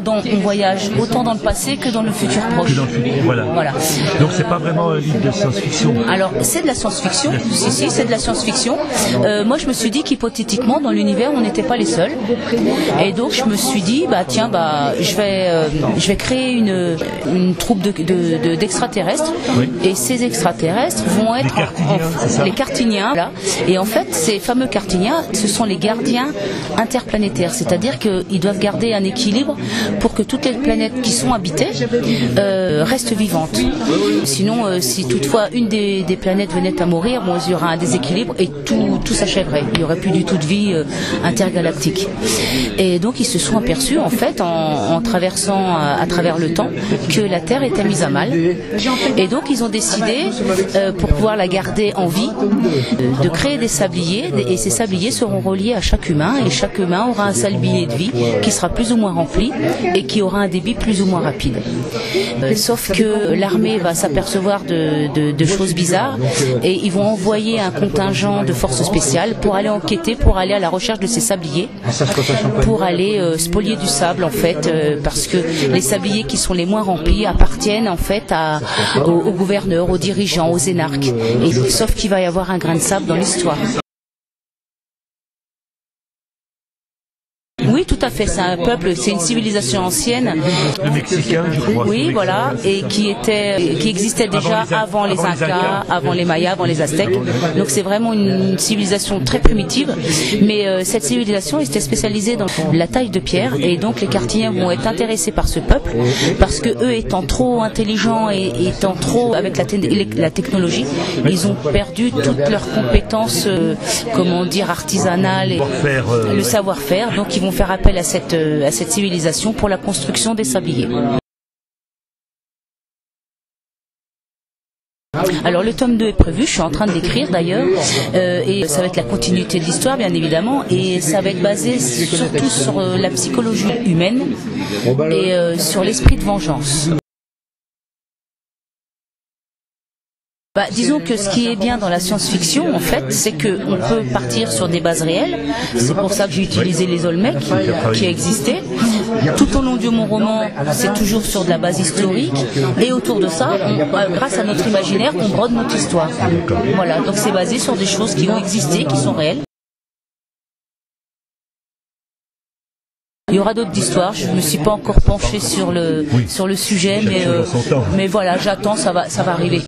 dont on voyage autant dans le passé que dans le futur proche. Dans le futur, voilà. Voilà. Donc c'est pas vraiment un livre de science-fiction. Alors c'est de la science-fiction, si si c'est de la science-fiction. Euh, moi je me suis dit qu'hypothétiquement dans l'univers on n'était pas les seuls. Et donc je me suis dit bah tiens bah je vais euh, je vais créer une, une troupe de- de- de- d'extraterrestres Oui. et ces extraterrestres vont être Les cartiniens, en- c'est ça les cartiniens là. Et en fait ces fameux cartiniens ce sont les gardiens interplanétaires, c'est-à-dire qu'ils doivent garder un équilibre pour que toutes les planètes qui sont habitées euh, restent vivantes. Sinon, euh, si toutefois une des, planètes venait à mourir, bon, il y aura un déséquilibre et tout, tout s'achèverait. Il n'y aurait plus du tout de vie euh, intergalactique. Et donc ils se sont aperçus, en fait, en, traversant à, à travers le temps, que la Terre était mise à mal. Et donc ils ont décidé, pour pouvoir la garder en vie, de créer des sabliers. Et ces sabliers seront reliés à chaque humain. Et chaque humain aura un sablier de vie qui sera plus ou moins rempli et qui aura un débit plus ou moins rapide. Euh, sauf que l'armée va s'apercevoir de, de- de choses bizarres et ils vont envoyer un contingent de forces spéciales pour aller enquêter, pour aller à la recherche de ces sabliers, pour aller euh, spolier du sable en fait, euh, parce que les sabliers qui sont les moins remplis appartiennent en fait à, aux, aux gouverneurs, aux dirigeants, aux énarques. Et, sauf qu'il va y avoir un grain de sable dans l'histoire. Tout à fait. C'est un peuple, c'est une civilisation ancienne. Le Mexicain, je crois. Oui, voilà, et qui était, qui existait déjà Avant les avant Incas, avant les Mayas, avant les Aztèques. Donc c'est vraiment une civilisation très primitive. Mais euh, cette civilisation était spécialisée dans la taille de pierre, et donc les Cartiniens vont être intéressés par ce peuple parce que eux étant trop intelligents et étant trop avec la, te- la technologie, ils ont perdu toutes leurs compétences, euh, comment dire, artisanales et euh, le savoir-faire. Donc ils vont faire appel à cette, euh, à cette civilisation pour la construction des sabliers. Alors le tome 2 est prévu, je suis en train de l'écrire d'ailleurs, euh, et ça va être la continuité de l'histoire bien évidemment, et ça va être basé surtout sur euh, la psychologie humaine et sur l'esprit de vengeance. Bah, disons que ce qui est bien dans la science-fiction, en fait, c'est qu'on peut partir sur des bases réelles. C'est pour ça que j'ai utilisé les Olmecs qui existaient. Tout au long de mon roman, c'est toujours sur de la base historique. Et autour de ça, on- euh, grâce à notre imaginaire, on brode notre histoire. Voilà, donc c'est basé sur des choses qui ont existé, qui sont réelles. Il y aura d'autres histoires. Je ne me suis pas encore penchée sur le sur le sujet, mais euh, mais voilà, j'attends, ça va ça va arriver.